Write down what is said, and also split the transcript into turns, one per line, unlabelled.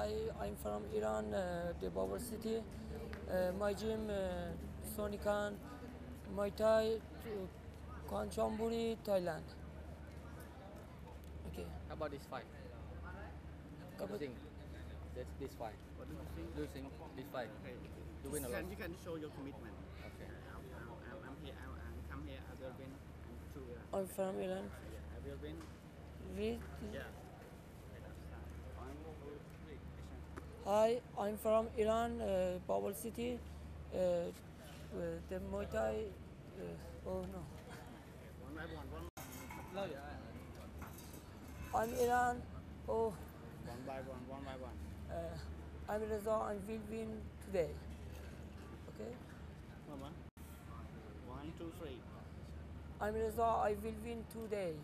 I'm from Iran, uh, the Babur city. Uh, my gym, uh, Sonikan, Muay Thai, uh, Kanchanburi, Thailand. Okay.
How about this fight? What do you think? This, this fight.
What do you think?
Do you think this fight?
Okay.
You win a lot.
can, you can show your commitment.
Okay.
I'm, I'm, I'm here. I'm, I'm come here. I will win. I'm true. Yeah.
I'm from Iran.
Yeah, I will win.
With,
Yeah.
Hi, I'm from Iran, uh, Babur city. Uh, uh, the Muay Thai. Uh, oh no.
One by one. One,
I'm Iran. Oh,
one by one. One by one.
uh, I'm Reza. I will win today. Okay.
Come on. One, two, three.
I'm Reza. I will win today.